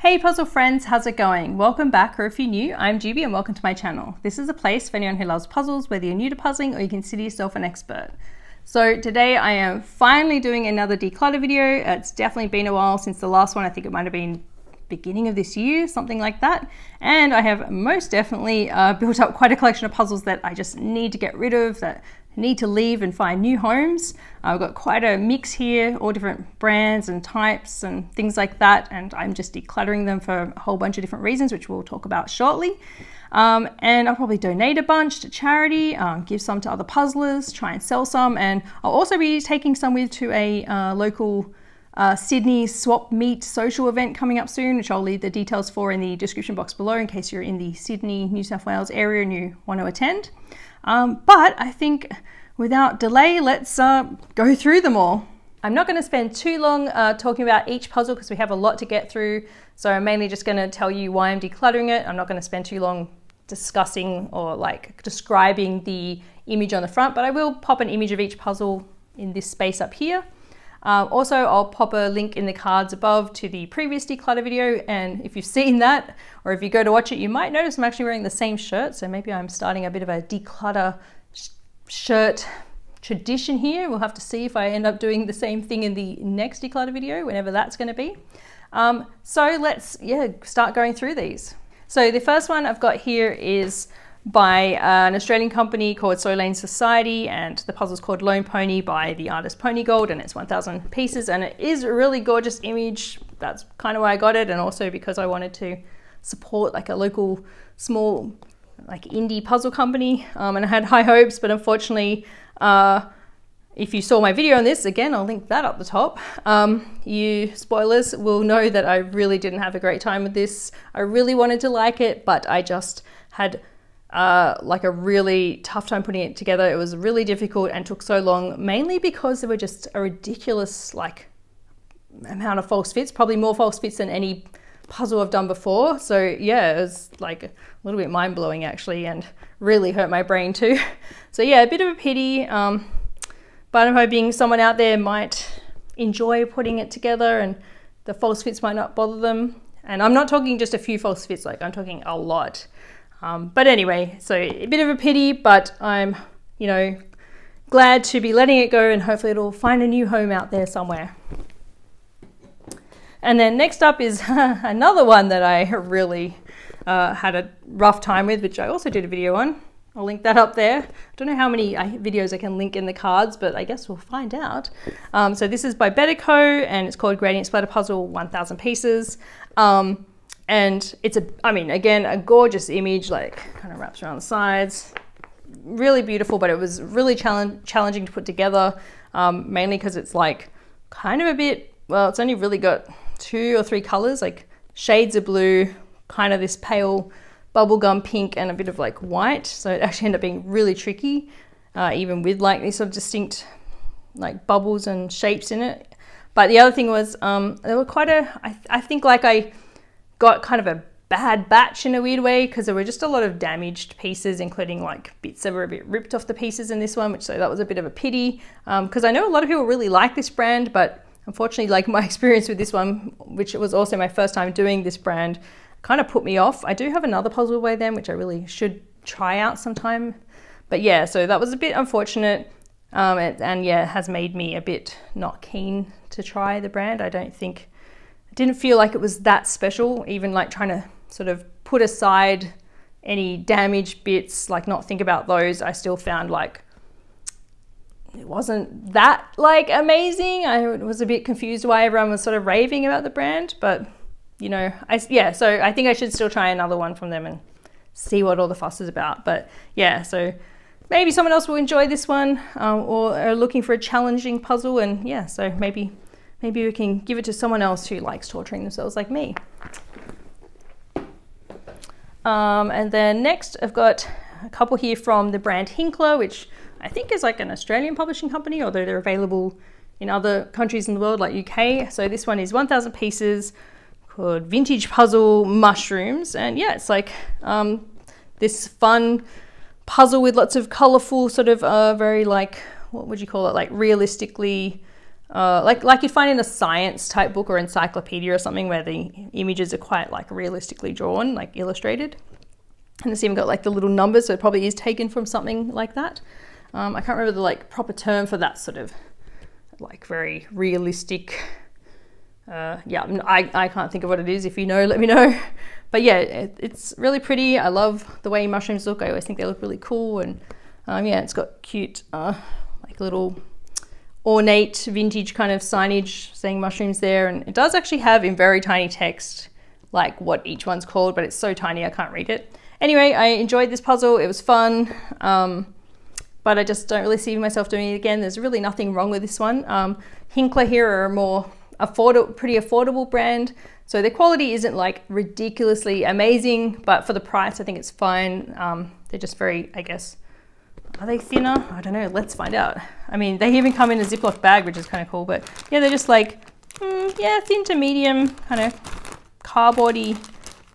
Hey puzzle friends, how's it going? Welcome back or if you're new, I'm Jubie and welcome to my channel. This is a place for anyone who loves puzzles, whether you're new to puzzling or you consider yourself an expert. So today I am finally doing another declutter video. It's definitely been a while since the last one. I think it might have been beginning of this year, something like that. And I have most definitely uh, built up quite a collection of puzzles that I just need to get rid of, that need to leave and find new homes. I've got quite a mix here, all different brands and types and things like that, and I'm just decluttering them for a whole bunch of different reasons, which we'll talk about shortly. Um, and I'll probably donate a bunch to charity, um, give some to other puzzlers, try and sell some, and I'll also be taking some with to a uh, local uh, Sydney swap meet social event coming up soon, which I'll leave the details for in the description box below in case you're in the Sydney, New South Wales area and you want to attend. Um, but I think without delay, let's uh, go through them all. I'm not going to spend too long uh, talking about each puzzle because we have a lot to get through. So I'm mainly just going to tell you why I'm decluttering it. I'm not going to spend too long discussing or like describing the image on the front, but I will pop an image of each puzzle in this space up here. Um, also, I'll pop a link in the cards above to the previous declutter video. And if you've seen that, or if you go to watch it, you might notice I'm actually wearing the same shirt. So maybe I'm starting a bit of a declutter sh shirt tradition here. We'll have to see if I end up doing the same thing in the next declutter video, whenever that's going to be. Um, so let's yeah start going through these. So the first one I've got here is by uh, an Australian company called Solane Society, and the puzzle's called Lone Pony by the artist Ponygold, and it's 1,000 pieces, and it is a really gorgeous image. That's kind of why I got it, and also because I wanted to support like a local small like indie puzzle company, um, and I had high hopes, but unfortunately, uh, if you saw my video on this, again, I'll link that up the top. Um, you spoilers will know that I really didn't have a great time with this. I really wanted to like it, but I just had uh, like a really tough time putting it together. It was really difficult and took so long, mainly because there were just a ridiculous like amount of false fits, probably more false fits than any puzzle I've done before. So yeah, it was like a little bit mind blowing actually, and really hurt my brain too. So yeah, a bit of a pity. Um, but I'm hoping someone out there might enjoy putting it together and the false fits might not bother them. And I'm not talking just a few false fits, like I'm talking a lot. Um, but anyway, so a bit of a pity, but I'm, you know, glad to be letting it go and hopefully it'll find a new home out there somewhere. And then next up is another one that I really uh, had a rough time with, which I also did a video on. I'll link that up there. I don't know how many videos I can link in the cards, but I guess we'll find out. Um, so this is by Betaco and it's called Gradient Splatter Puzzle 1000 Pieces. Um, and it's a, I mean, again, a gorgeous image, like kind of wraps around the sides. Really beautiful, but it was really challenge, challenging to put together, um, mainly because it's like kind of a bit, well, it's only really got two or three colors, like shades of blue, kind of this pale bubblegum pink and a bit of like white. So it actually ended up being really tricky, uh, even with like these sort of distinct like bubbles and shapes in it. But the other thing was um, there were quite a, I, I think like I got kind of a bad batch in a weird way because there were just a lot of damaged pieces, including like bits that were a bit ripped off the pieces in this one, which so that was a bit of a pity because um, I know a lot of people really like this brand, but unfortunately, like my experience with this one, which was also my first time doing this brand, kind of put me off. I do have another puzzle by then, which I really should try out sometime. But yeah, so that was a bit unfortunate. Um, it, and yeah, has made me a bit not keen to try the brand. I don't think didn't feel like it was that special, even like trying to sort of put aside any damaged bits, like not think about those. I still found like it wasn't that like amazing. I was a bit confused why everyone was sort of raving about the brand, but you know, I yeah, so I think I should still try another one from them and see what all the fuss is about. But yeah, so maybe someone else will enjoy this one um, or are looking for a challenging puzzle and yeah, so maybe maybe we can give it to someone else who likes torturing themselves like me. Um, and then next I've got a couple here from the brand Hinkler, which I think is like an Australian publishing company, although they're available in other countries in the world like UK. So this one is 1000 pieces called Vintage Puzzle Mushrooms. And yeah, it's like um, this fun puzzle with lots of colorful sort of uh, very like, what would you call it? Like realistically uh, like like you'd find in a science type book or encyclopedia or something where the images are quite like realistically drawn, like illustrated. And it's even got like the little numbers, so it probably is taken from something like that. Um, I can't remember the like proper term for that sort of like very realistic. Uh, yeah, I, I can't think of what it is. If you know, let me know. But yeah, it, it's really pretty. I love the way mushrooms look. I always think they look really cool. And um, yeah, it's got cute, uh, like little ornate vintage kind of signage saying mushrooms there. And it does actually have in very tiny text like what each one's called, but it's so tiny I can't read it. Anyway, I enjoyed this puzzle. It was fun. Um, but I just don't really see myself doing it again. There's really nothing wrong with this one. Um, Hinkler here are a more affordable, pretty affordable brand. So their quality isn't like ridiculously amazing, but for the price, I think it's fine. Um, they're just very, I guess, are they thinner? I don't know. Let's find out. I mean, they even come in a Ziploc bag, which is kind of cool. But yeah, they're just like, mm, yeah, thin to medium, kind of cardboardy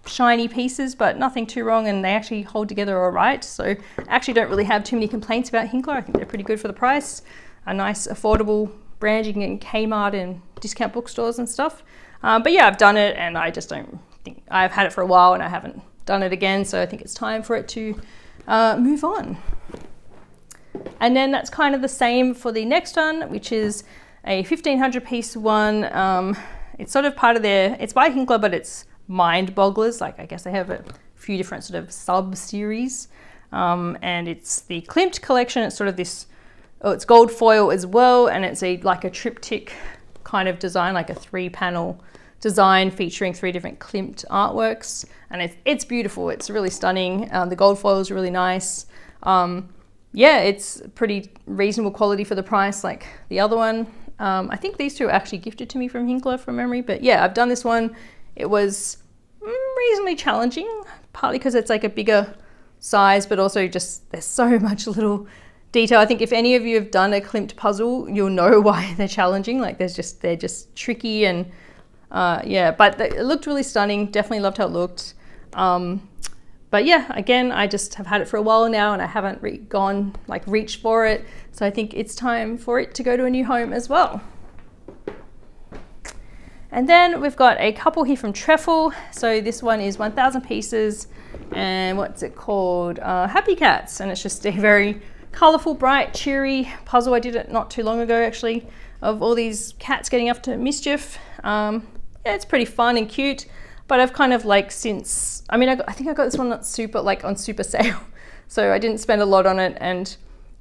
shiny pieces, but nothing too wrong and they actually hold together all right. So I actually don't really have too many complaints about Hinkler. I think they're pretty good for the price. A nice affordable brand you can get in Kmart and discount bookstores and stuff. Um, but yeah, I've done it and I just don't think, I've had it for a while and I haven't done it again. So I think it's time for it to uh, move on. And then that's kind of the same for the next one, which is a 1500 piece one. Um, it's sort of part of their, it's by Hinkler, but it's mind bogglers. Like I guess they have a few different sort of sub series. Um, and it's the Klimt collection. It's sort of this, oh, it's gold foil as well. And it's a like a triptych kind of design, like a three panel design featuring three different Klimt artworks. And it's, it's beautiful. It's really stunning. Um, the gold foil is really nice. Um, yeah, it's pretty reasonable quality for the price like the other one. Um, I think these two are actually gifted to me from Hinkler from memory, but yeah, I've done this one. It was reasonably challenging, partly because it's like a bigger size, but also just there's so much little detail. I think if any of you have done a Klimt puzzle, you'll know why they're challenging. Like there's just, they're just tricky and uh, yeah, but it looked really stunning. Definitely loved how it looked. Um, but yeah, again, I just have had it for a while now and I haven't gone like reached for it. So I think it's time for it to go to a new home as well. And then we've got a couple here from Trefl. So this one is 1000 pieces and what's it called? Uh, Happy Cats. And it's just a very colorful, bright, cheery puzzle. I did it not too long ago actually of all these cats getting up to mischief. Um, yeah, it's pretty fun and cute, but I've kind of like since, I mean, I, got, I think I got this one on super, like on super sale. So I didn't spend a lot on it and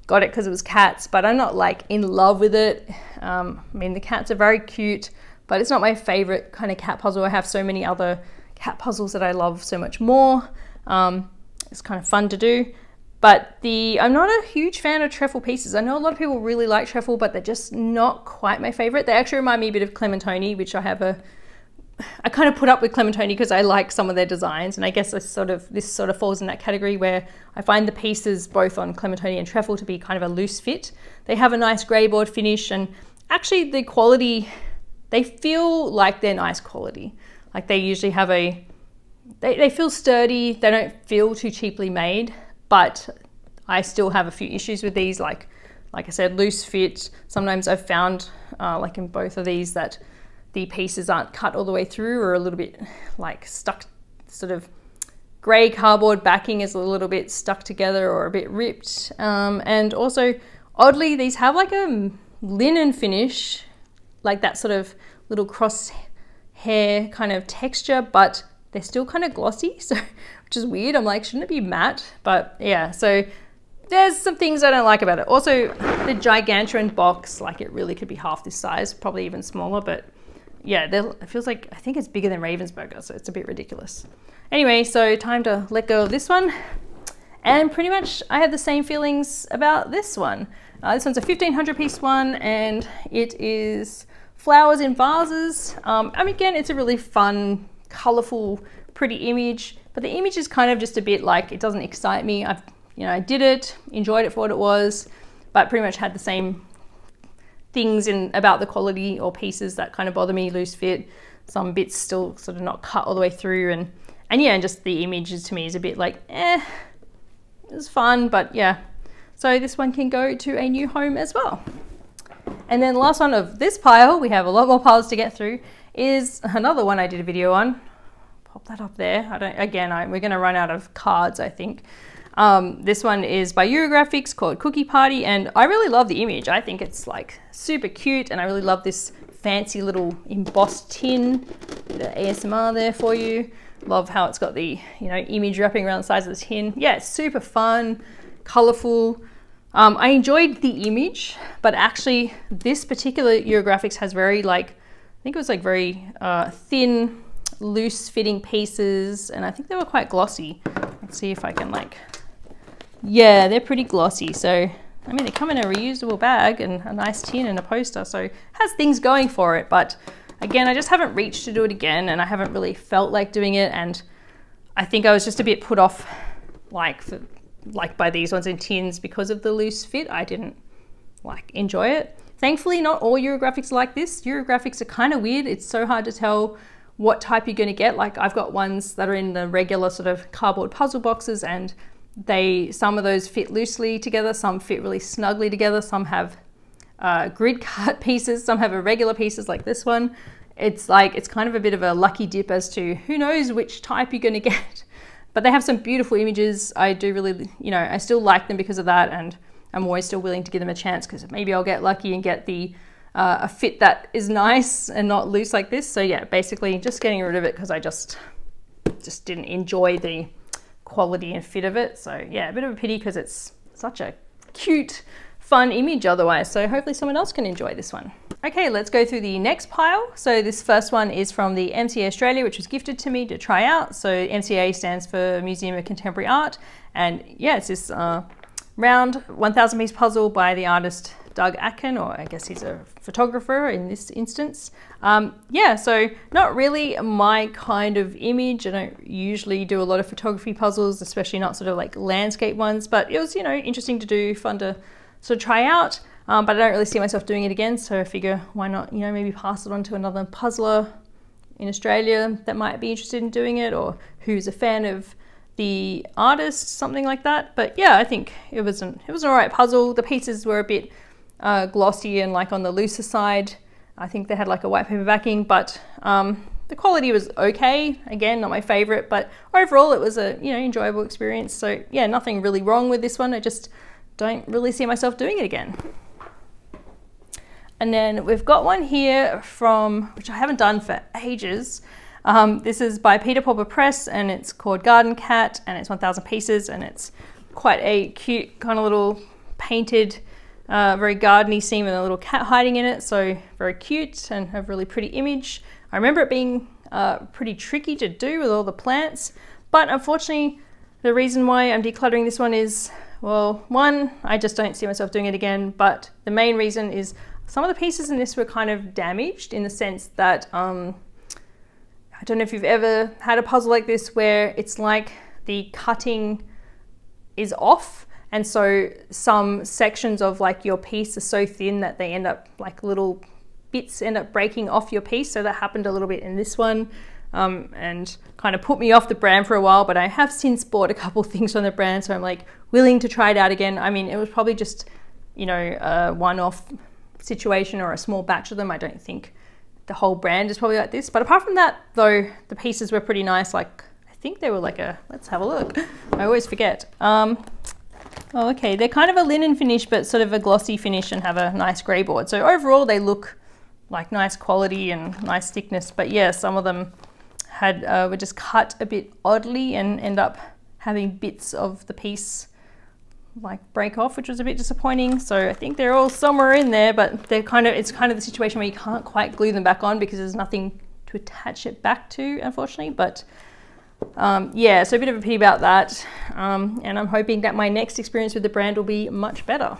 got it because it was cats, but I'm not like in love with it. Um, I mean, the cats are very cute but it's not my favorite kind of cat puzzle. I have so many other cat puzzles that I love so much more. Um, it's kind of fun to do. But the I'm not a huge fan of Trefl pieces. I know a lot of people really like Trefl, but they're just not quite my favorite. They actually remind me a bit of Clementoni, which I have a I kind of put up with Clementoni because I like some of their designs, and I guess sort of this sort of falls in that category where I find the pieces both on Clementoni and Trefl to be kind of a loose fit. They have a nice grey board finish, and actually the quality they feel like they're nice quality. Like they usually have a, they, they feel sturdy, they don't feel too cheaply made, but I still have a few issues with these, like, like I said, loose fit. Sometimes I've found, uh, like in both of these, that the pieces aren't cut all the way through or a little bit like stuck, sort of grey cardboard backing is a little bit stuck together or a bit ripped. Um, and also, oddly, these have like a linen finish like that sort of little cross hair kind of texture, but they're still kind of glossy, so which is weird. I'm like, shouldn't it be matte? But yeah, so there's some things I don't like about it. Also, the Gigantuan box, like it really could be half this size, probably even smaller, but yeah, it feels like, I think it's bigger than Ravensburger, so it's a bit ridiculous. Anyway, so time to let go of this one. And pretty much I have the same feelings about this one. Uh, this one's a 1500 piece one and it is flowers in vases. Um, I mean, again, it's a really fun, colorful, pretty image, but the image is kind of just a bit like, it doesn't excite me. I've, you know, I did it, enjoyed it for what it was, but pretty much had the same things in about the quality or pieces that kind of bother me, loose fit, some bits still sort of not cut all the way through and, and yeah, and just the images to me is a bit like, eh, it's fun, but yeah. So this one can go to a new home as well. And then the last one of this pile, we have a lot more piles to get through, is another one I did a video on. Pop that up there. I don't, again, I, we're gonna run out of cards, I think. Um, this one is by Eurographics called Cookie Party, and I really love the image. I think it's like super cute, and I really love this fancy little embossed tin. The ASMR there for you. Love how it's got the you know image wrapping around the sides of the tin. Yeah, it's super fun, colorful. Um, I enjoyed the image, but actually this particular Eurographics has very like, I think it was like very uh, thin, loose fitting pieces, and I think they were quite glossy. Let's see if I can like yeah, they're pretty glossy. So, I mean, they come in a reusable bag and a nice tin and a poster. So has things going for it. But again, I just haven't reached to do it again and I haven't really felt like doing it. And I think I was just a bit put off like for, like by these ones in tins because of the loose fit. I didn't like enjoy it. Thankfully, not all Eurographics are like this. Eurographics are kind of weird. It's so hard to tell what type you're going to get. Like I've got ones that are in the regular sort of cardboard puzzle boxes and they some of those fit loosely together, some fit really snugly together, some have uh, grid cut pieces, some have irregular pieces like this one. It's like it's kind of a bit of a lucky dip as to who knows which type you're going to get. But they have some beautiful images. I do really, you know, I still like them because of that, and I'm always still willing to give them a chance because maybe I'll get lucky and get the uh, a fit that is nice and not loose like this. So yeah, basically just getting rid of it because I just just didn't enjoy the quality and fit of it. So yeah, a bit of a pity because it's such a cute, fun image otherwise. So hopefully someone else can enjoy this one. Okay, let's go through the next pile. So this first one is from the MCA Australia, which was gifted to me to try out. So MCA stands for Museum of Contemporary Art. And yeah, it's this uh, round 1000 piece puzzle by the artist Doug Atkin, or I guess he's a photographer in this instance. Um, yeah, so not really my kind of image. I don't usually do a lot of photography puzzles, especially not sort of like landscape ones, but it was, you know, interesting to do, fun to sort of try out. Um, but I don't really see myself doing it again, so I figure why not, you know, maybe pass it on to another puzzler in Australia that might be interested in doing it or who's a fan of the artist, something like that. But yeah, I think it was an it was an alright puzzle. The pieces were a bit uh, glossy and like on the looser side. I think they had like a white paper backing, but um, the quality was okay. Again, not my favorite, but overall it was a you know enjoyable experience. So yeah, nothing really wrong with this one. I just don't really see myself doing it again. And then we've got one here from, which I haven't done for ages. Um, this is by Peter Pauper Press and it's called Garden Cat and it's 1000 pieces and it's quite a cute kind of little painted uh, very gardeny scene with a little cat hiding in it, so very cute and a really pretty image. I remember it being uh, pretty tricky to do with all the plants, but unfortunately, the reason why I'm decluttering this one is, well, one, I just don't see myself doing it again, but the main reason is some of the pieces in this were kind of damaged in the sense that, um, I don't know if you've ever had a puzzle like this where it's like the cutting is off and so some sections of like your piece are so thin that they end up like little bits end up breaking off your piece. So that happened a little bit in this one. Um, and kind of put me off the brand for a while, but I have since bought a couple things from the brand, so I'm like willing to try it out again. I mean, it was probably just, you know, a one-off situation or a small batch of them. I don't think the whole brand is probably like this. But apart from that, though, the pieces were pretty nice. Like, I think they were like a, let's have a look. I always forget. Um, Oh, okay. They're kind of a linen finish, but sort of a glossy finish and have a nice grey board. So overall, they look like nice quality and nice thickness. But yeah, some of them had uh, were just cut a bit oddly and end up having bits of the piece like break off, which was a bit disappointing. So I think they're all somewhere in there, but they're kind of it's kind of the situation where you can't quite glue them back on because there's nothing to attach it back to, unfortunately. But um, yeah, so a bit of a pity about that. Um, and I'm hoping that my next experience with the brand will be much better.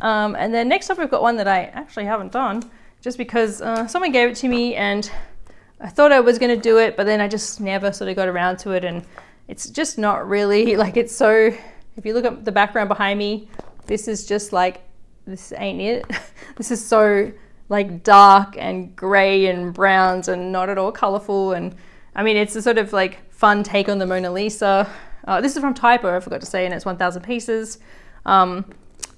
Um, and then next up, we've got one that I actually haven't done just because uh, someone gave it to me and I thought I was going to do it, but then I just never sort of got around to it. And it's just not really like it's so. If you look at the background behind me, this is just like, this ain't it. this is so like dark and grey and browns and not at all colourful. And I mean, it's a sort of like fun take on the Mona Lisa. Uh, this is from Typo, I forgot to say, and it's 1,000 pieces. Um,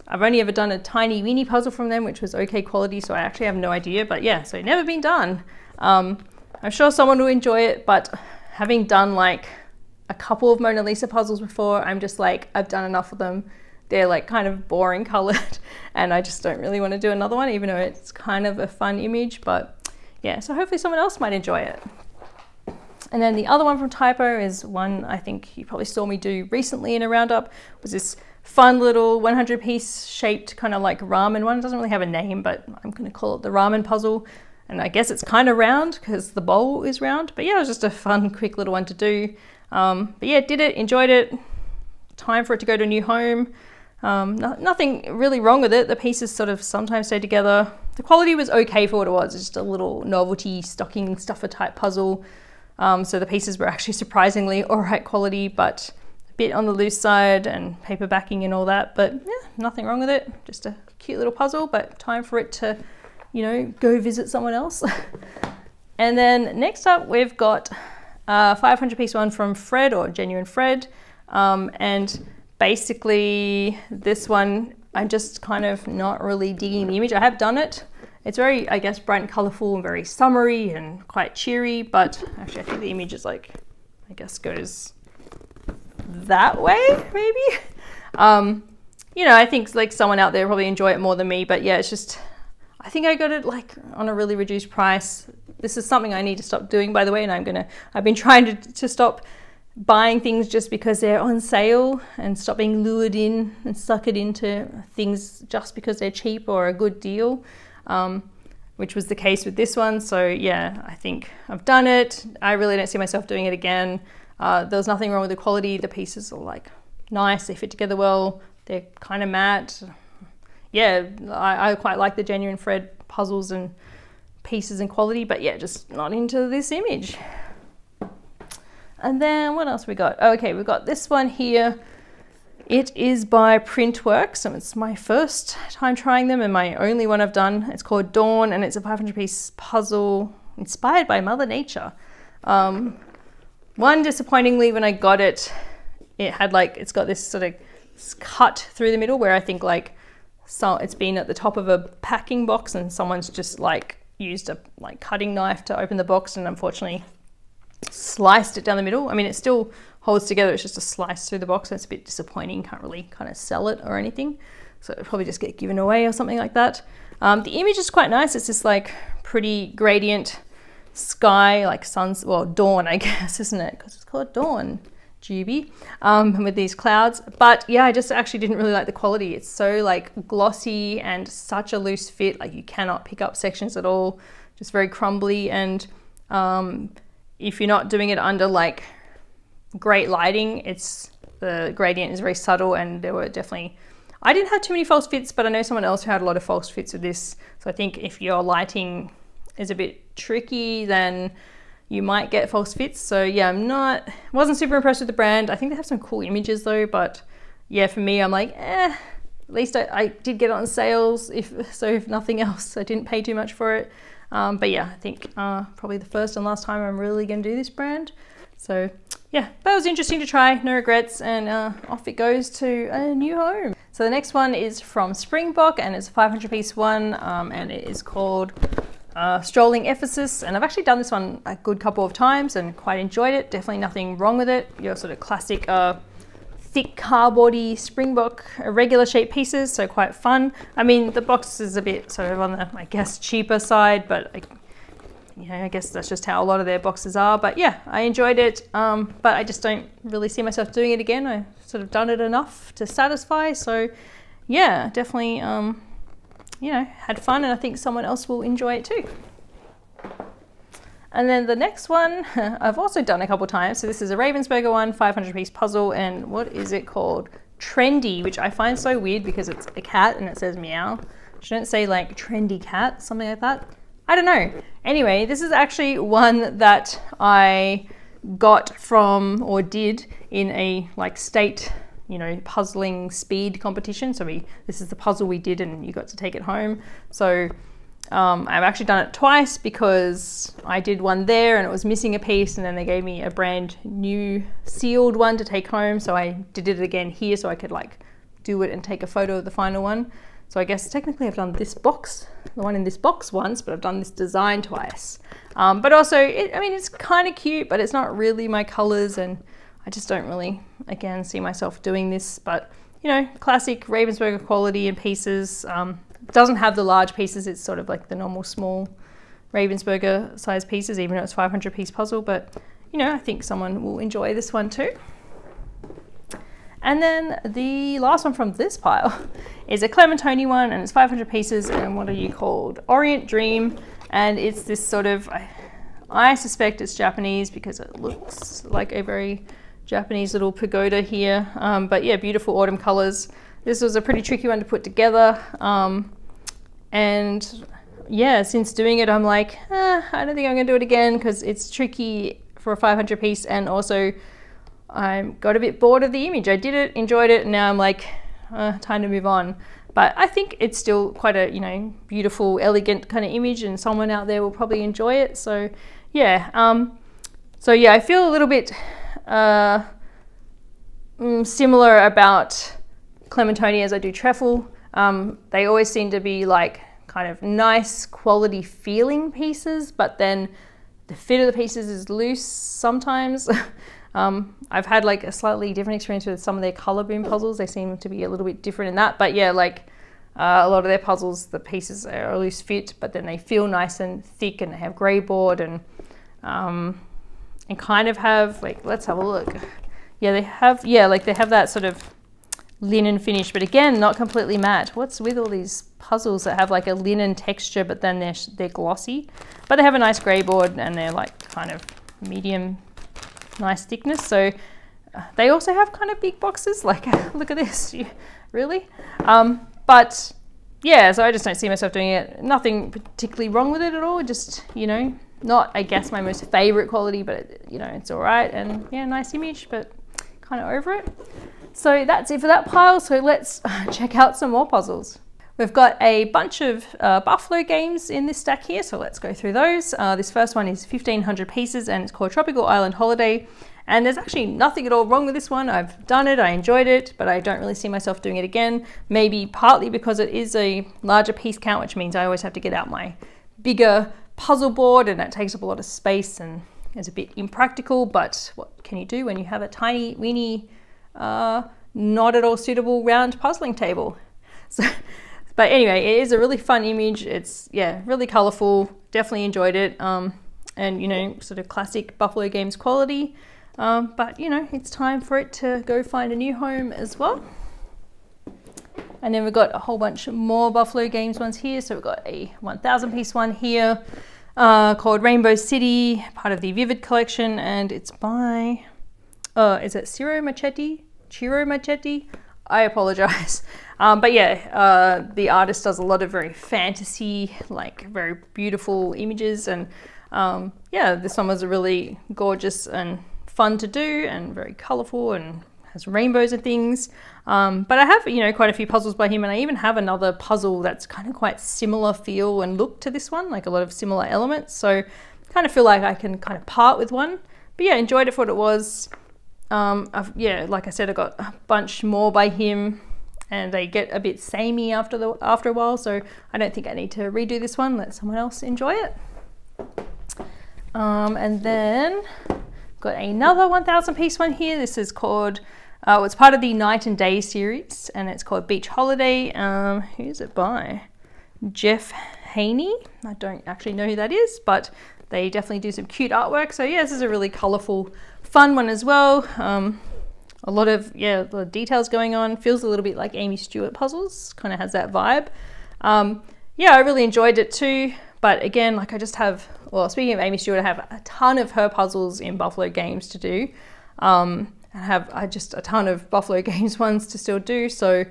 I've only ever done a tiny weenie puzzle from them, which was okay quality, so I actually have no idea. But yeah, so never been done. Um, I'm sure someone will enjoy it, but having done like a couple of Mona Lisa puzzles before, I'm just like, I've done enough of them. They're like kind of boring colored, and I just don't really want to do another one, even though it's kind of a fun image. But yeah, so hopefully someone else might enjoy it. And then the other one from Typo is one I think you probably saw me do recently in a roundup, was this fun little 100 piece shaped kind of like ramen one. It doesn't really have a name, but I'm going to call it the ramen puzzle. And I guess it's kind of round because the bowl is round. But yeah, it was just a fun, quick little one to do. Um, but yeah, did it, enjoyed it. Time for it to go to a new home. Um, no, nothing really wrong with it. The pieces sort of sometimes stay together. The quality was okay for what it was. It's just a little novelty stocking stuffer type puzzle. Um, so the pieces were actually surprisingly all right quality, but a bit on the loose side and paper backing and all that. But yeah, nothing wrong with it. Just a cute little puzzle, but time for it to, you know, go visit someone else. and then next up, we've got a 500 piece one from Fred or Genuine Fred. Um, and basically this one, I'm just kind of not really digging the image. I have done it. It's very, I guess, bright and colorful and very summery and quite cheery, but actually I think the image is like, I guess goes that way, maybe? Um, you know, I think like someone out there probably enjoy it more than me, but yeah, it's just, I think I got it like on a really reduced price. This is something I need to stop doing, by the way, and I'm gonna, I've been trying to, to stop buying things just because they're on sale and stop being lured in and suckered into things just because they're cheap or a good deal um, which was the case with this one. So yeah, I think I've done it. I really don't see myself doing it again. Uh, there was nothing wrong with the quality. The pieces are like nice. They fit together well. They're kind of matte. Yeah, I, I quite like the genuine Fred puzzles and pieces and quality, but yeah, just not into this image. And then what else we got? okay, we've got this one here. It is by Printworks, and it's my first time trying them and my only one I've done. It's called Dawn, and it's a 500 piece puzzle inspired by Mother Nature. Um, one, disappointingly, when I got it, it had like, it's got this sort of cut through the middle where I think like so it's been at the top of a packing box and someone's just like used a like cutting knife to open the box and unfortunately sliced it down the middle. I mean, it still holds together. It's just a slice through the box. It's a bit disappointing. Can't really kind of sell it or anything. So it'll probably just get given away or something like that. Um, the image is quite nice. It's this like pretty gradient sky, like suns, well, dawn, I guess, isn't it? Because it's called dawn, Jubie, um, with these clouds. But yeah, I just actually didn't really like the quality. It's so like glossy and such a loose fit. Like you cannot pick up sections at all. Just very crumbly. And um, if you're not doing it under like great lighting. It's the gradient is very subtle and there were definitely I didn't have too many false fits, but I know someone else who had a lot of false fits with this. So I think if your lighting is a bit tricky, then you might get false fits. So yeah, I'm not wasn't super impressed with the brand. I think they have some cool images though, but yeah, for me, I'm like, eh. At least I, I did get it on sales. If so, if nothing else, I didn't pay too much for it. Um, but yeah, I think uh, probably the first and last time I'm really going to do this brand. So yeah, but it was interesting to try, no regrets, and uh, off it goes to a new home. So the next one is from Springbok, and it's a 500 piece one, um, and it is called uh, Strolling Ephesus. And I've actually done this one a good couple of times and quite enjoyed it. Definitely nothing wrong with it. Your sort of classic uh, thick cardboardy Springbok irregular shaped pieces, so quite fun. I mean, the box is a bit sort of on the, I guess, cheaper side, but I you know, I guess that's just how a lot of their boxes are. But yeah, I enjoyed it, um, but I just don't really see myself doing it again. I've sort of done it enough to satisfy. So yeah, definitely, um, you know, had fun, and I think someone else will enjoy it too. And then the next one I've also done a couple times. So this is a Ravensburger one, 500 piece puzzle, and what is it called? Trendy, which I find so weird because it's a cat and it says meow. Shouldn't say like trendy cat, something like that. I don't know. Anyway, this is actually one that I got from or did in a like state, you know, puzzling speed competition. So we this is the puzzle we did and you got to take it home. So um, I've actually done it twice because I did one there and it was missing a piece and then they gave me a brand new sealed one to take home. So I did it again here so I could like do it and take a photo of the final one. So I guess technically I've done this box, the one in this box once, but I've done this design twice. Um, but also, it, I mean, it's kind of cute, but it's not really my colors and I just don't really, again, see myself doing this. But, you know, classic Ravensburger quality and pieces. Um, doesn't have the large pieces, it's sort of like the normal small Ravensburger size pieces, even though it's 500 piece puzzle. But, you know, I think someone will enjoy this one too. And then the last one from this pile is a Clementoni one and it's 500 pieces and what are you called? Orient Dream. And it's this sort of, I, I suspect it's Japanese because it looks like a very Japanese little pagoda here. Um, but yeah, beautiful autumn colors. This was a pretty tricky one to put together. Um, and yeah, since doing it, I'm like, eh, I don't think I'm gonna do it again because it's tricky for a 500 piece and also I got a bit bored of the image. I did it, enjoyed it, and now I'm like, uh, time to move on. But I think it's still quite a you know beautiful, elegant kind of image, and someone out there will probably enjoy it. So yeah, um, so yeah, I feel a little bit uh, mm, similar about Clementoni as I do Trefl. Um, they always seem to be like kind of nice quality feeling pieces, but then the fit of the pieces is loose sometimes. Um, I've had like a slightly different experience with some of their color boom puzzles. They seem to be a little bit different in that. But yeah, like uh, a lot of their puzzles, the pieces are loose fit, but then they feel nice and thick and they have grey board and um, and kind of have like let's have a look. Yeah, they have yeah like they have that sort of linen finish, but again not completely matte. What's with all these puzzles that have like a linen texture, but then they're they're glossy, but they have a nice grey board and they're like kind of medium nice thickness. So uh, they also have kind of big boxes. Like, look at this, you, really? Um, but yeah, so I just don't see myself doing it. Nothing particularly wrong with it at all. Just, you know, not, I guess, my most favorite quality, but, it, you know, it's all right. And yeah, nice image, but kind of over it. So that's it for that pile. So let's check out some more puzzles. We've got a bunch of uh, Buffalo games in this stack here, so let's go through those. Uh, this first one is 1500 pieces and it's called Tropical Island Holiday. And there's actually nothing at all wrong with this one. I've done it, I enjoyed it, but I don't really see myself doing it again. Maybe partly because it is a larger piece count, which means I always have to get out my bigger puzzle board and that takes up a lot of space and is a bit impractical, but what can you do when you have a tiny, weeny, uh, not at all suitable round puzzling table? So but anyway, it is a really fun image. It's, yeah, really colorful. Definitely enjoyed it. Um, and, you know, sort of classic Buffalo Games quality. Um, but, you know, it's time for it to go find a new home as well. And then we've got a whole bunch more Buffalo Games ones here. So we've got a 1,000 piece one here uh, called Rainbow City, part of the Vivid collection. And it's by, uh, is it Ciro Marchetti? Ciro Marchetti? I apologize. Um, but yeah, uh, the artist does a lot of very fantasy, like very beautiful images. And um, yeah, this one was really gorgeous and fun to do and very colorful and has rainbows and things. Um, but I have, you know, quite a few puzzles by him, and I even have another puzzle that's kind of quite similar feel and look to this one, like a lot of similar elements. So kind of feel like I can kind of part with one. But yeah, enjoyed it for what it was. Um, yeah, like I said, I got a bunch more by him and they get a bit samey after the after a while. So I don't think I need to redo this one. Let someone else enjoy it. Um, and then got another 1,000 piece one here. This is called. Uh, it's part of the Night and Day series, and it's called Beach Holiday. Um, who's it by? Jeff Haney. I don't actually know who that is, but they definitely do some cute artwork. So yeah, this is a really colourful fun one as well. Um, a lot of, yeah, details going on. Feels a little bit like Aimee Stewart puzzles, kind of has that vibe. Um, yeah, I really enjoyed it too. But again, like I just have, well, speaking of Aimee Stewart, I have a ton of her puzzles in Buffalo Games to do. Um, I have I just a ton of Buffalo Games ones to still do. So,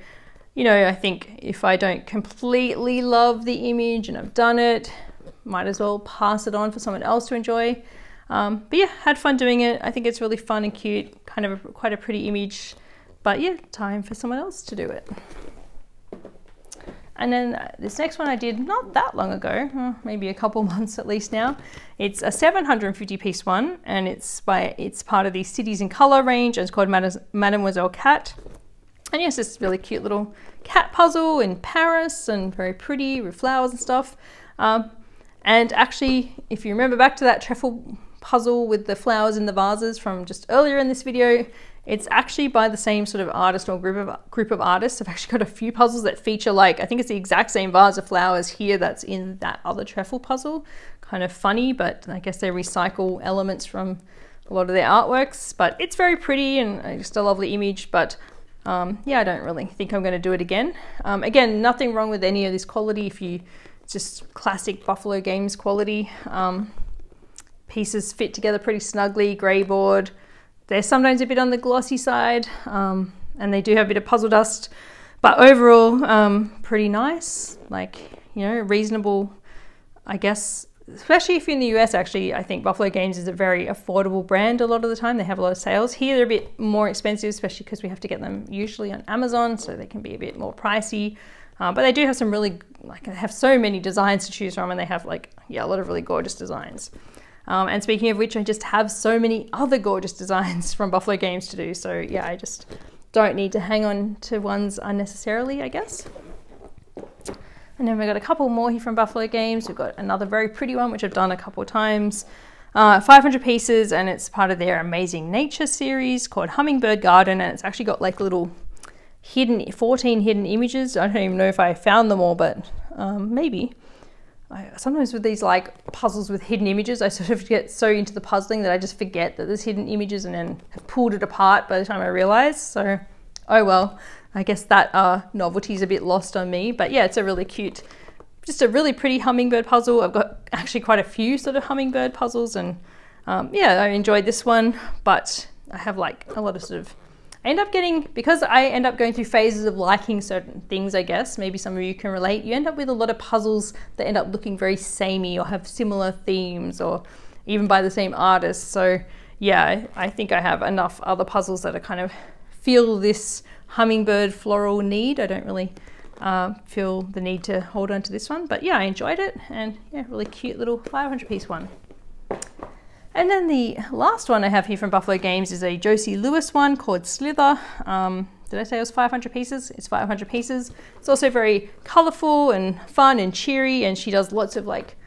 you know, I think if I don't completely love the image and I've done it, might as well pass it on for someone else to enjoy. Um, but yeah, had fun doing it. I think it's really fun and cute, kind of a, quite a pretty image. But yeah, time for someone else to do it. And then uh, this next one I did not that long ago, maybe a couple months at least now. It's a 750 piece one and it's by it's part of the Cities in Color range and it's called Mademoiselle Cat. And yes, this really cute little cat puzzle in Paris and very pretty with flowers and stuff. Um, and actually, if you remember back to that Trefl puzzle with the flowers in the vases from just earlier in this video, it's actually by the same sort of artist or group of group of artists. I've actually got a few puzzles that feature like I think it's the exact same vase of flowers here that's in that other Trefl puzzle. Kind of funny, but I guess they recycle elements from a lot of their artworks. But it's very pretty and just a lovely image. But um, yeah, I don't really think I'm going to do it again. Um, again, nothing wrong with any of this quality. If you just classic Buffalo Games quality. Um, pieces fit together pretty snugly, grey board. They're sometimes a bit on the glossy side, um, and they do have a bit of puzzle dust, but overall, um, pretty nice. Like, you know, reasonable, I guess, especially if you're in the US, actually, I think Buffalo Games is a very affordable brand a lot of the time. They have a lot of sales. Here, they're a bit more expensive, especially because we have to get them usually on Amazon, so they can be a bit more pricey. Uh, but they do have some really, like, they have so many designs to choose from, and they have, like, yeah, a lot of really gorgeous designs. Um, and speaking of which, I just have so many other gorgeous designs from Buffalo Games to do. So yeah, I just don't need to hang on to ones unnecessarily, I guess. And then we've got a couple more here from Buffalo Games. We've got another very pretty one, which I've done a couple times. Uh, 500 pieces, and it's part of their Amazing Nature series called Hummingbird Garden, and it's actually got like little hidden, 14 hidden images. I don't even know if I found them all, but um, maybe. I, sometimes with these like puzzles with hidden images, I sort of get so into the puzzling that I just forget that there's hidden images and then have pulled it apart by the time I realize. So, oh well, I guess that uh, novelty is a bit lost on me. But yeah, it's a really cute, just a really pretty hummingbird puzzle. I've got actually quite a few sort of hummingbird puzzles and um, yeah, I enjoyed this one, but I have like a lot of sort of I end up getting, because I end up going through phases of liking certain things, I guess, maybe some of you can relate, you end up with a lot of puzzles that end up looking very samey or have similar themes or even by the same artist. So yeah, I think I have enough other puzzles that are kind of feel this hummingbird floral need. I don't really uh, feel the need to hold on to this one, but yeah, I enjoyed it and yeah, really cute little 500 piece one. And then the last one I have here from Buffalo Games is a Josie Lewis one called Slither. Um, did I say it was 500 pieces? It's 500 pieces. It's also very colorful and fun and cheery, and she does lots of like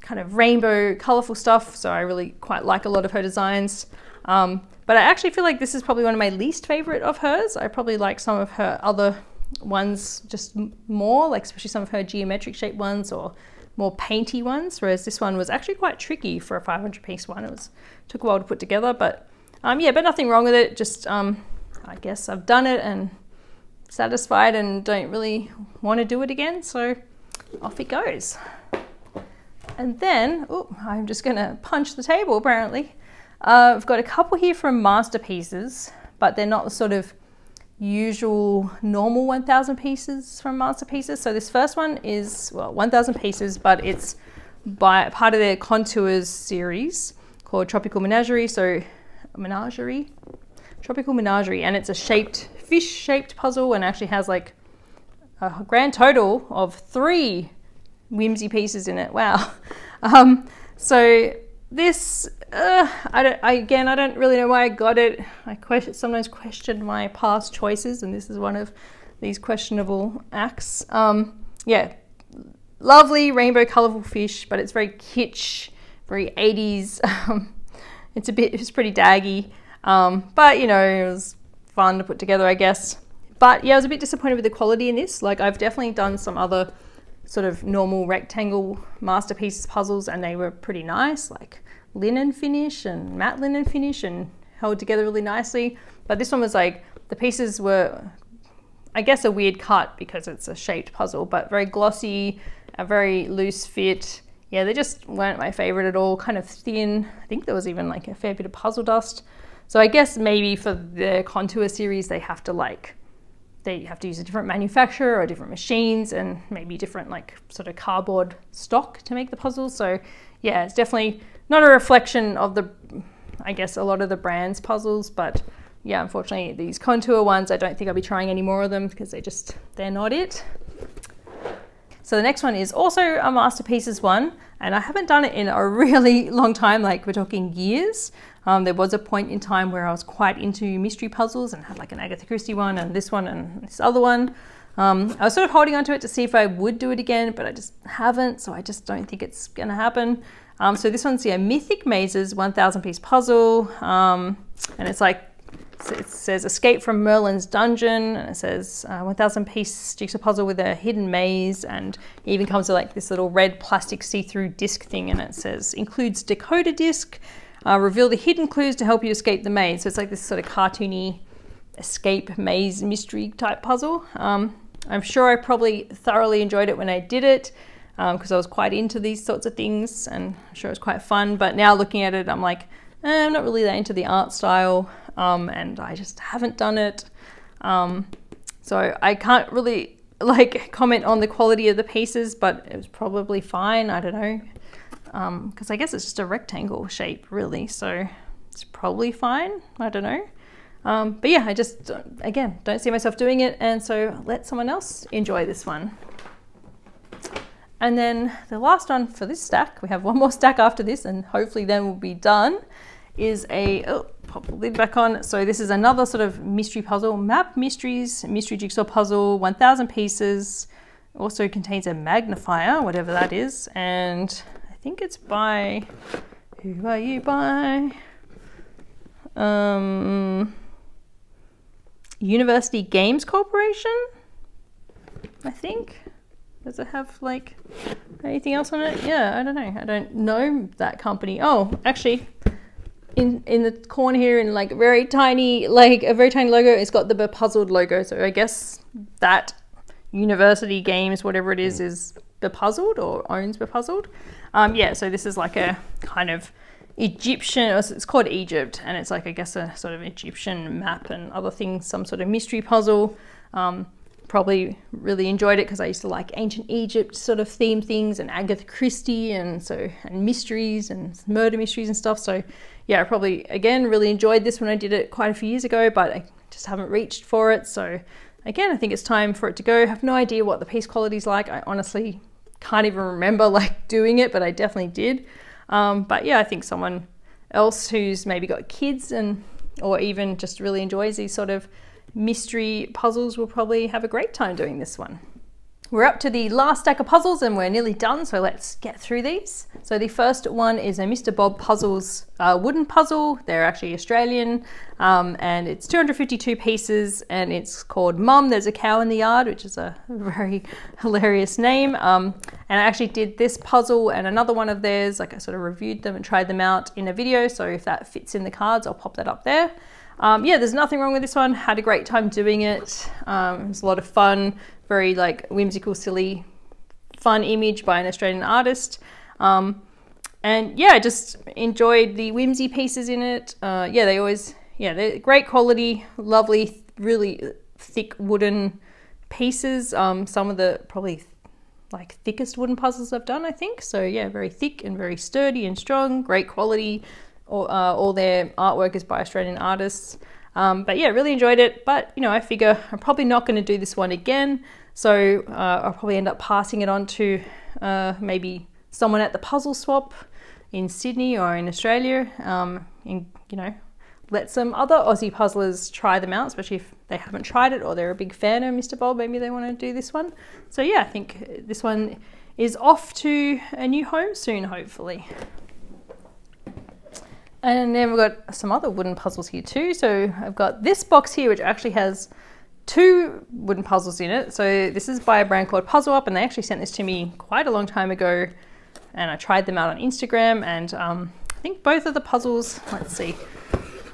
kind of rainbow, colorful stuff. So I really quite like a lot of her designs. Um, but I actually feel like this is probably one of my least favorite of hers. I probably like some of her other ones just more, like especially some of her geometric shaped ones or more painty ones, whereas this one was actually quite tricky for a 500 piece one. It was took a while to put together, but um, yeah, but nothing wrong with it. Just um, I guess I've done it and satisfied and don't really want to do it again, so off it goes. And then, oh, I'm just gonna punch the table apparently. Uh, I've got a couple here from Masterpieces, but they're not the sort of usual normal 1000 pieces from Masterpieces. So this first one is, well, 1000 pieces, but it's by part of their Contours series called Tropical Menagerie. So Menagerie, Tropical Menagerie, and it's a shaped, fish-shaped puzzle and actually has like a grand total of three whimsy pieces in it. Wow. Um, so this uh, I don't, I, again, I don't really know why I got it. I question, sometimes question my past choices, and this is one of these questionable acts. Um, yeah, lovely rainbow colorful fish, but it's very kitsch, very 80s. Um, it's a bit, it's pretty daggy, um, but you know, it was fun to put together, I guess. But yeah, I was a bit disappointed with the quality in this. Like, I've definitely done some other sort of normal rectangle masterpieces puzzles, and they were pretty nice. Like, linen finish and matte linen finish and held together really nicely. But this one was like, the pieces were, I guess, a weird cut because it's a shaped puzzle, but very glossy, a very loose fit. Yeah, they just weren't my favorite at all, kind of thin. I think there was even like a fair bit of puzzle dust. So I guess maybe for the contour series, they have to like, they have to use a different manufacturer or different machines and maybe different like sort of cardboard stock to make the puzzles. So yeah, it's definitely not a reflection of the, I guess, a lot of the brand's puzzles, but yeah, unfortunately, these contour ones, I don't think I'll be trying any more of them because they just, they're not it. So the next one is also a Masterpieces one. and I haven't done it in a really long time, like we're talking years. Um, there was a point in time where I was quite into mystery puzzles and had like an Agatha Christie one and this one and this other one. Um, I was sort of holding on to it to see if I would do it again, but I just haven't, so I just don't think it's going to happen. Um, so this one's yeah, Mythic Mazes 1000 piece puzzle, um, and it's like it says escape from Merlin's dungeon, and it says uh, 1000 piece jigsaw puzzle with a hidden maze, and it even comes with like this little red plastic see-through disc thing, and it says includes decoder disc, uh, reveal the hidden clues to help you escape the maze. So it's like this sort of cartoony escape maze mystery type puzzle. Um, I'm sure I probably thoroughly enjoyed it when I did it because um, I was quite into these sorts of things and I'm sure it was quite fun. But now looking at it, I'm like, eh, I'm not really that into the art style um, and I just haven't done it. Um, so I can't really like comment on the quality of the pieces, but it was probably fine. I don't know because um, I guess it's just a rectangle shape really, so it's probably fine. I don't know. Um, but yeah, I just, again, don't see myself doing it, and so let someone else enjoy this one. And then the last one for this stack, we have one more stack after this, and hopefully then we'll be done, is a, oh, pop the lid back on. So this is another sort of mystery puzzle, Map Mysteries, Mystery Jigsaw Puzzle, 1000 pieces. Also contains a magnifier, whatever that is, and I think it's by, who are you by? Um, University Games Corporation, I think. Does it have like anything else on it? Yeah, I don't know. I don't know that company. Oh, actually, in in the corner here, in like very tiny, like a very tiny logo, it's got the Bepuzzled logo. So I guess that University Games, whatever it is, is Bepuzzled or owns Bepuzzled. Um, yeah, so this is like a kind of Egyptian, it's called Egypt, and it's like, I guess, a sort of Egyptian map and other things, some sort of mystery puzzle. Um, probably really enjoyed it because I used to like ancient Egypt sort of theme things and Agatha Christie and so and mysteries and murder mysteries and stuff. So yeah, I probably again really enjoyed this when I did it quite a few years ago, but I just haven't reached for it. So again, I think it's time for it to go. I have no idea what the piece quality is like. I honestly can't even remember like doing it, but I definitely did. Um, but yeah, I think someone else who's maybe got kids and or even just really enjoys these sort of mystery puzzles will probably have a great time doing this one. We're up to the last stack of puzzles and we're nearly done, so let's get through these. So the first one is a Mr. Bob Puzzles uh, wooden puzzle. They're actually Australian um, and it's 252 pieces and it's called Mum, There's a Cow in the Yard, which is a very hilarious name. Um, and I actually did this puzzle and another one of theirs, like I sort of reviewed them and tried them out in a video. So if that fits in the cards, I'll pop that up there. Um, yeah, there's nothing wrong with this one. Had a great time doing it. Um, it was a lot of fun. Very like whimsical, silly, fun image by an Australian artist. Um, and yeah, I just enjoyed the whimsy pieces in it. Uh, yeah, they always, yeah, they're great quality, lovely, really thick wooden pieces. Um, some of the probably like thickest wooden puzzles I've done, I think. So yeah, very thick and very sturdy and strong, great quality, all, uh, all their artwork is by Australian artists. Um, but yeah, really enjoyed it. But you know, I figure I'm probably not going to do this one again. So uh, I'll probably end up passing it on to uh, maybe someone at the Puzzle Swap in Sydney or in Australia. Um, and you know, let some other Aussie puzzlers try them out, especially if they haven't tried it or they're a big fan of Mr. Bob. Maybe they want to do this one. So yeah, I think this one is off to a new home soon, hopefully. And then we've got some other wooden puzzles here too. So I've got this box here, which actually has two wooden puzzles in it. So this is by a brand called Puzzle Up, and they actually sent this to me quite a long time ago. And I tried them out on Instagram, and um, I think both of the puzzles, let's see,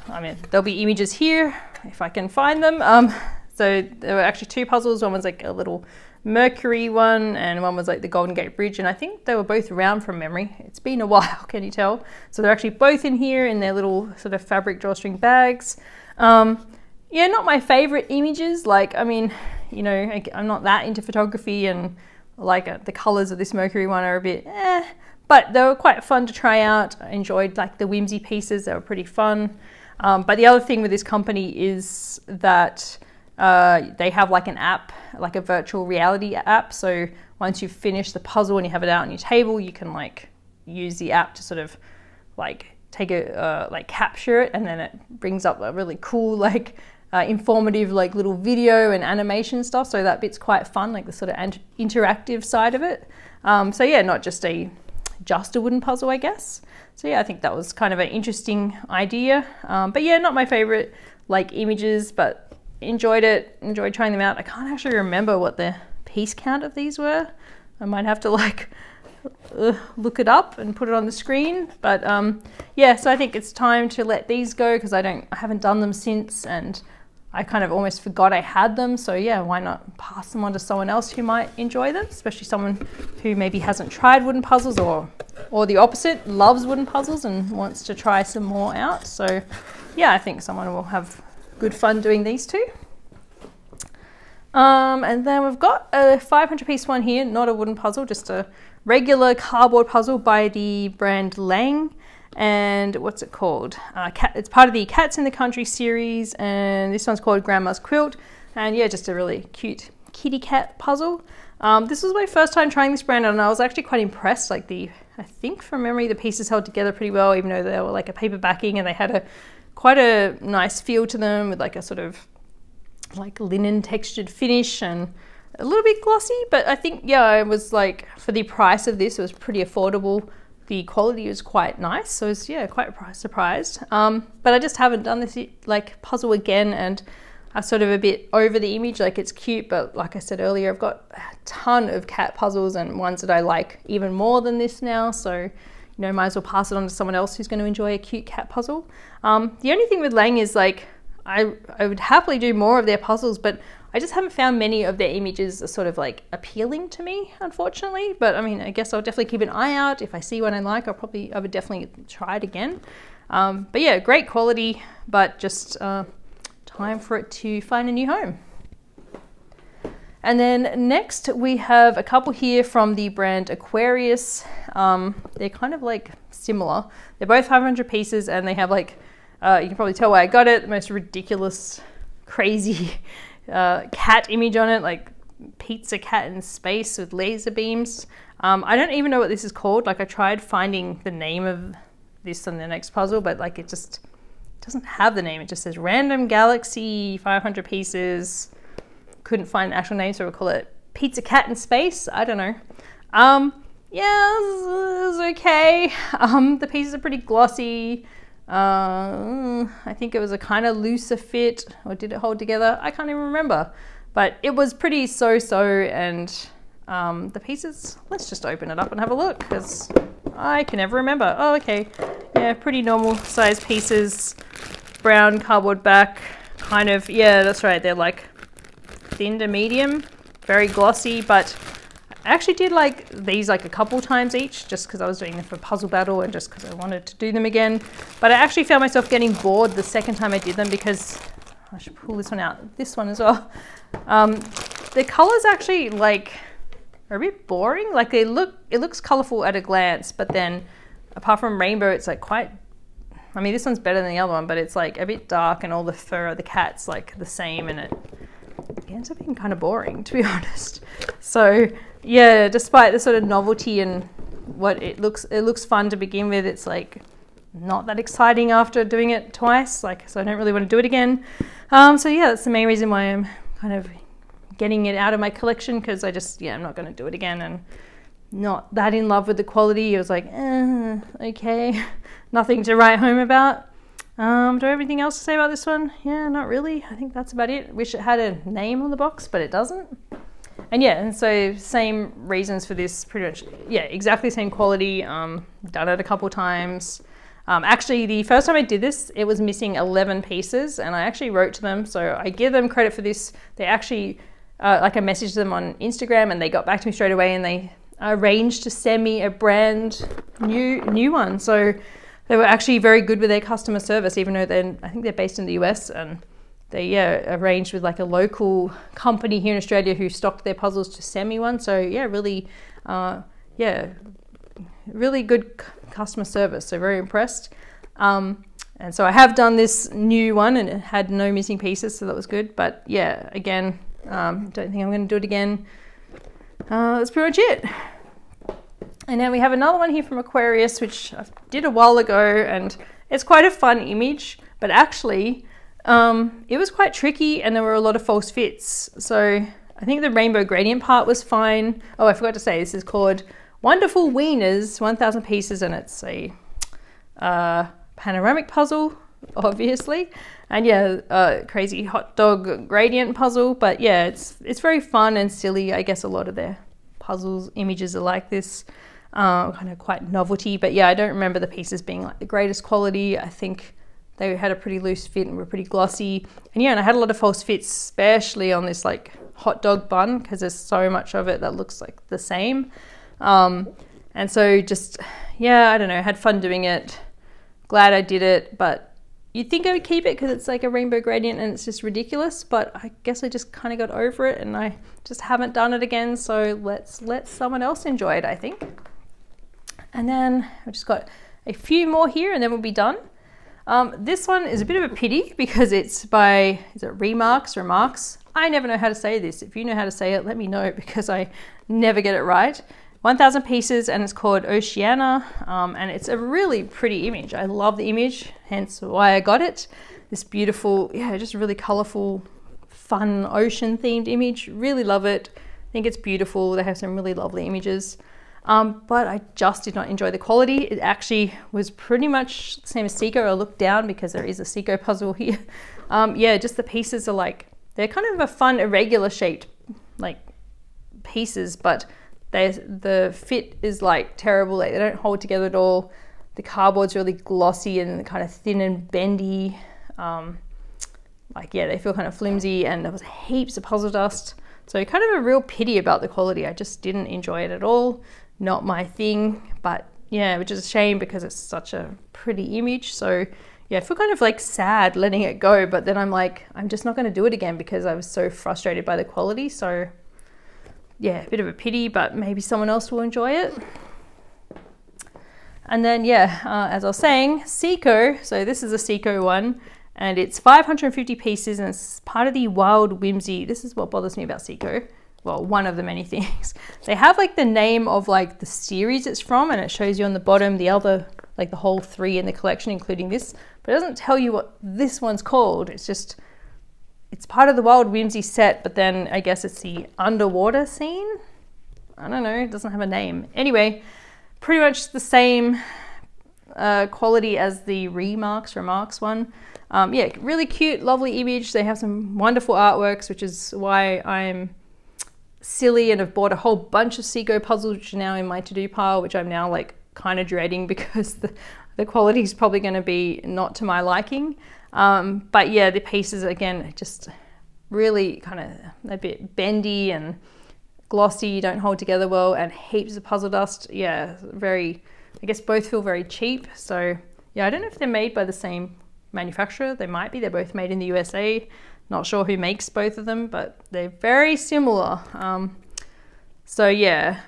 I mean, there'll be images here if I can find them. Um, so there were actually two puzzles. One was like a little Mercury one, and one was like the Golden Gate Bridge, and I think they were both round from memory. It's been a while, can you tell? So they're actually both in here in their little sort of fabric drawstring bags. Um, yeah, not my favorite images. Like, I mean, you know, I, am not that into photography, and like uh, the colors of this Mercury one are a bit eh, but they were quite fun to try out. I enjoyed like the whimsy pieces; they were pretty fun. Um, but the other thing with this company is that uh, they have like an app, like a virtual reality app. So once you've finished the puzzle and you have it out on your table, you can like use the app to sort of like take a uh, like capture it and then it brings up a really cool like uh, informative like little video and animation stuff. So that bit's quite fun like the sort of interactive side of it. Um, so yeah not just a just a wooden puzzle I guess. So yeah I think that was kind of an interesting idea. Um, but yeah not my favorite like images but enjoyed it enjoyed trying them out I can't actually remember what the piece count of these were I might have to like uh, look it up and put it on the screen. But um, yeah, so I think it's time to let these go because I don't, I haven't done them since, and I kind of almost forgot I had them. So yeah, why not pass them on to someone else who might enjoy them, especially someone who maybe hasn't tried wooden puzzles or or the opposite, loves wooden puzzles and wants to try some more out. So yeah, I think someone will have good fun doing these two. Um, and then we've got a 500 piece one here, not a wooden puzzle, just a regular cardboard puzzle by the brand Lang. And what's it called? Uh, cat, it's part of the Cats in the Country series, and this one's called Grandma's Quilt. And yeah, just a really cute kitty cat puzzle. Um, this was my first time trying this brand, and I was actually quite impressed. Like the, I think from memory, the pieces held together pretty well, even though they were like a paper backing, and they had a quite a nice feel to them with like a sort of like linen textured finish and a little bit glossy, but I think, yeah, it was like, for the price of this, it was pretty affordable. The quality was quite nice, so I was, yeah, quite surprised. Um, but I just haven't done this, like, puzzle again, and I'm sort of a bit over the image, like, it's cute, but like I said earlier, I've got a ton of cat puzzles and ones that I like even more than this now, so, you know, might as well pass it on to someone else who's going to enjoy a cute cat puzzle. Um, the only thing with Lang is, like, I, I would happily do more of their puzzles, but I just haven't found many of their images are sort of like appealing to me, unfortunately. But I mean, I guess I'll definitely keep an eye out. If I see one I like, I'll probably, I would definitely try it again. Um, but yeah, great quality, but just uh, time for it to find a new home. And then next we have a couple here from the brand Aquarius. Um, they're kind of like similar. They're both 500 pieces and they have like, uh, you can probably tell why I got it, the most ridiculous, crazy uh, cat image on it, like pizza cat in space with laser beams. Um, I don't even know what this is called. Like I tried finding the name of this on the next puzzle, but like it just doesn't have the name. It just says random galaxy 500 pieces. Couldn't find an actual name, so we'll call it pizza cat in space. I don't know. Um, yeah, it was, okay. Um, the pieces are pretty glossy. Uh, I think it was a kind of looser fit, or did it hold together? I can't even remember. But it was pretty so-so, and um, the pieces, let's just open it up and have a look, because I can never remember. Oh, okay. Yeah, pretty normal size pieces. Brown cardboard back, kind of, yeah, that's right. They're like thin to medium, very glossy, but I actually did like these like a couple times each just because I was doing them for Puzzle Battle and just because I wanted to do them again. But I actually found myself getting bored the second time I did them because I should pull this one out, this one as well. Um, the colors actually like are a bit boring. Like they look, it looks colorful at a glance, but then apart from rainbow, it's like quite, I mean, this one's better than the other one, but it's like a bit dark and all the fur of the cat's like the same and it, it ends up being kind of boring to be honest. So yeah, despite the sort of novelty and what it looks, it looks fun to begin with. It's like not that exciting after doing it twice. Like, so I don't really want to do it again. Um, so yeah, that's the main reason why I'm kind of getting it out of my collection because I just, yeah, I'm not going to do it again and not that in love with the quality. It was like, eh, okay, nothing to write home about. Um, do I have anything else to say about this one? Yeah, not really. I think that's about it. Wish it had a name on the box, but it doesn't and yeah, and so same reasons for this, pretty much, yeah, exactly same quality, um, done it a couple times. Um, actually, the first time I did this, it was missing 11 pieces, and I actually wrote to them, so I give them credit for this. They actually, uh, like I messaged them on Instagram, and they got back to me straight away, and they arranged to send me a brand new new one. So they were actually very good with their customer service, even though they're, I think they're based in the US, and they yeah, arranged with like a local company here in Australia who stocked their puzzles to send me one. So yeah, really, uh, yeah, really good customer service. So very impressed. Um, and so I have done this new one and it had no missing pieces, so that was good. But yeah, again, um, don't think I'm going to do it again. Uh, that's pretty much it. And then we have another one here from Aquarius, which I did a while ago, and it's quite a fun image, but actually, um, it was quite tricky and there were a lot of false fits. So I think the rainbow gradient part was fine. Oh, I forgot to say, this is called Wonderful Wieners, 1000 pieces, and it's a uh, panoramic puzzle, obviously. And yeah, uh, crazy hot dog gradient puzzle, but yeah, it's, it's very fun and silly. I guess a lot of their puzzles, images are like this uh, kind of quite novelty. But yeah, I don't remember the pieces being like the greatest quality. I think they had a pretty loose fit and were pretty glossy. And yeah, and I had a lot of false fits, especially on this like hot dog bun because there's so much of it that looks like the same. Um, and so just, yeah, I don't know, had fun doing it. Glad I did it, but you'd think I would keep it because it's like a rainbow gradient and it's just ridiculous, but I guess I just kind of got over it and I just haven't done it again. So let's let someone else enjoy it, I think. And then I've just got a few more here and then we'll be done. Um, this one is a bit of a pity because it's by, is it Remarks, Remarks? I never know how to say this. If you know how to say it, let me know because I never get it right. 1000 pieces and it's called Oceana um, and it's a really pretty image. I love the image, hence why I got it. This beautiful, yeah, just really colorful, fun ocean themed image. Really love it. I think it's beautiful. They have some really lovely images. Um, but I just did not enjoy the quality. It actually was pretty much the same as Ceaco. I looked down because there is a Ceaco puzzle here. Um, yeah, just the pieces are like, they're kind of a fun irregular shaped like pieces, but they, the fit is like terrible. Like, they don't hold together at all. The cardboard's really glossy and kind of thin and bendy. Um, like, yeah, they feel kind of flimsy and there was heaps of puzzle dust. So kind of a real pity about the quality. I just didn't enjoy it at all not my thing, but yeah, which is a shame because it's such a pretty image. So yeah, I feel kind of like sad letting it go, but then I'm like, I'm just not going to do it again because I was so frustrated by the quality. So yeah, a bit of a pity, but maybe someone else will enjoy it. And then yeah, uh, as I was saying, Ceaco. So this is a Ceaco one and it's 550 pieces and it's part of the Wild Whimsy. This is what bothers me about Ceaco well, one of the many things. They have like the name of like the series it's from and it shows you on the bottom the other, like the whole three in the collection, including this, but it doesn't tell you what this one's called. It's just, it's part of the Wild Whimsy set, but then I guess it's the underwater scene. I don't know, it doesn't have a name. Anyway, pretty much the same uh, quality as the Remarks, Remarks one. Um, yeah, really cute, lovely image. They have some wonderful artworks, which is why I'm silly and have bought a whole bunch of Ceaco puzzles which are now in my to-do pile, which I'm now like kind of dreading because the, the quality is probably going to be not to my liking. Um, but yeah, the pieces again, just really kind of a bit bendy and glossy, don't hold together well, and heaps of puzzle dust. Yeah, very, I guess both feel very cheap. So yeah, I don't know if they're made by the same manufacturer. They might be, they're both made in the USA. Not sure who makes both of them, but they're very similar. Um, so yeah,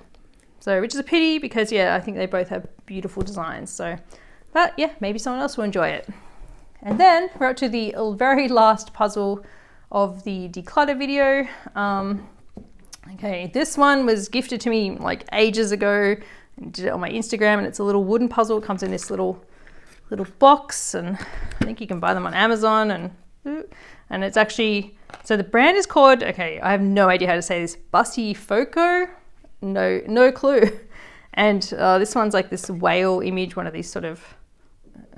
so which is a pity because yeah, I think they both have beautiful designs. So, but yeah, maybe someone else will enjoy it. And then we're up to the very last puzzle of the declutter video. Um, okay, this one was gifted to me like ages ago. I did it on my Instagram, and it's a little wooden puzzle. It comes in this little little box, and I think you can buy them on Amazon and and it's actually so the brand is called okay I have no idea how to say this Bussifoco no no clue. And uh, this one's like this whale image one of these sort of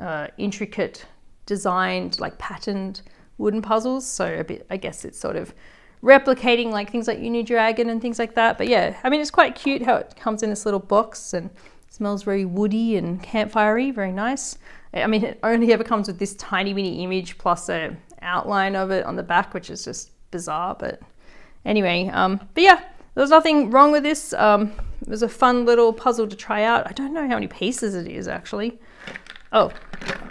uh, intricate designed like patterned wooden puzzles. So a bit I guess it's sort of replicating like things like Unidragon and things like that. But yeah I mean it's quite cute how it comes in this little box and smells very woody and campfirey very nice. I mean it only ever comes with this tiny mini image plus a outline of it on the back, which is just bizarre. But anyway, um, but yeah, there was nothing wrong with this. Um, it was a fun little puzzle to try out. I don't know how many pieces it is actually. Oh,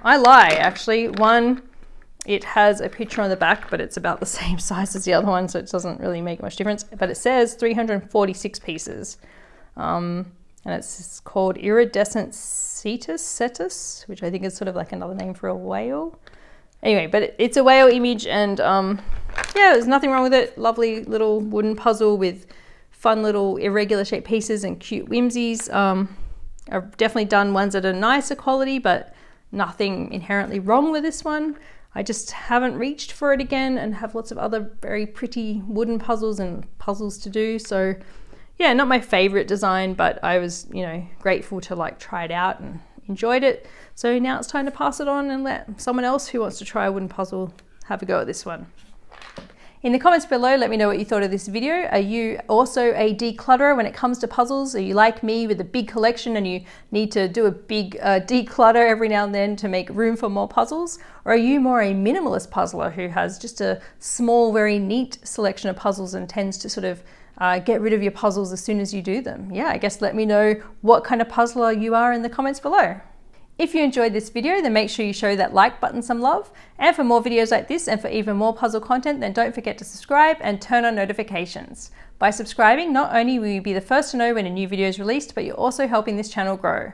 I lie actually. One, it has a picture on the back, but it's about the same size as the other one, so it doesn't really make much difference. But it says 346 pieces. Um, and it's called Iridescent cetus, cetus, which I think is sort of like another name for a whale. Anyway, but it's a whale image and um, yeah, there's nothing wrong with it. Lovely little wooden puzzle with fun little irregular shaped pieces and cute whimsies. Um, I've definitely done ones that are nicer quality, but nothing inherently wrong with this one. I just haven't reached for it again and have lots of other very pretty wooden puzzles and puzzles to do. So yeah, not my favorite design, but I was, you know, grateful to like try it out and enjoyed it. So now it's time to pass it on and let someone else who wants to try a wooden puzzle have a go at this one. In the comments below, let me know what you thought of this video. Are you also a declutterer when it comes to puzzles? Are you like me with a big collection and you need to do a big uh, declutter every now and then to make room for more puzzles? Or are you more a minimalist puzzler who has just a small, very neat selection of puzzles and tends to sort of uh, get rid of your puzzles as soon as you do them? Yeah, I guess let me know what kind of puzzler you are in the comments below. If you enjoyed this video, then make sure you show that like button some love. And for more videos like this and for even more puzzle content, then don't forget to subscribe and turn on notifications. By subscribing, not only will you be the first to know when a new video is released, but you're also helping this channel grow.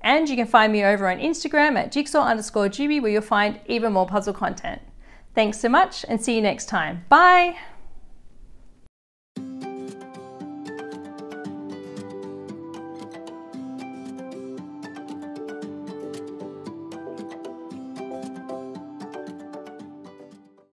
And you can find me over on Instagram at jigsaw underscore jubie where you'll find even more puzzle content. Thanks so much and see you next time. Bye!